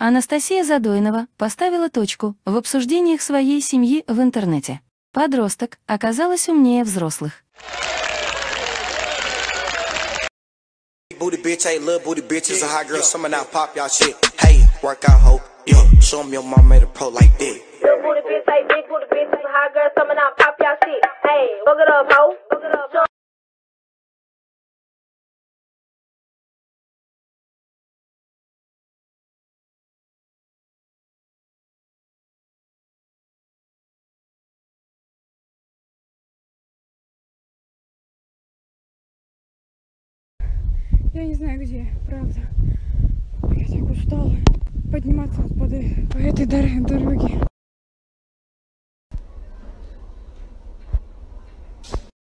Анастасия Задойнова поставила точку в обсуждениях своей семьи в интернете. Подросток оказалась умнее взрослых. Booty bitch, hey, little booty bitches, a hot girl, summer now pop y'all shit. Hey, work out, hoe, yeah. Show 'em your mom made a pro like that. Little booty bitch, like big booty bitch, is a hot girl, summer now, pop y'all shit. Hey, fuck it up, ho. Я не знаю где, правда. Я так устала подниматься вот по, по этой дор- дороге.